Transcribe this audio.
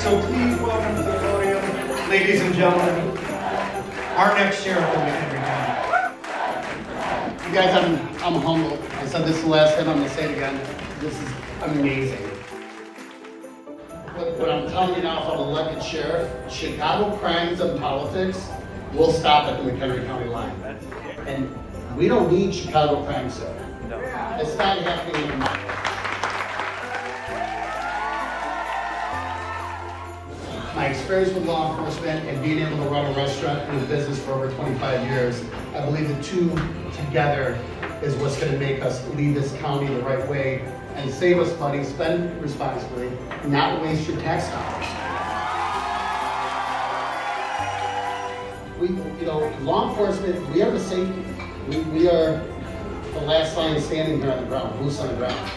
So please welcome to the podium, ladies and gentlemen, our next sheriff of McHenry County. You guys, I'm, I'm humbled. I said this the last time, I'm gonna say it again. This is amazing. What, what I'm telling you now, if I'm elected sheriff, Chicago crimes and politics will stop at the McHenry County line. And we don't need Chicago crime, sir. It's not happening anymore. Experience with law enforcement and being able to run a restaurant and a business for over 25 years, I believe the two together is what's going to make us lead this county the right way and save us money, spend responsibly, not waste your tax dollars. We, you know, law enforcement, we are the safety. We, we are the last line standing here on the ground, boots on the ground.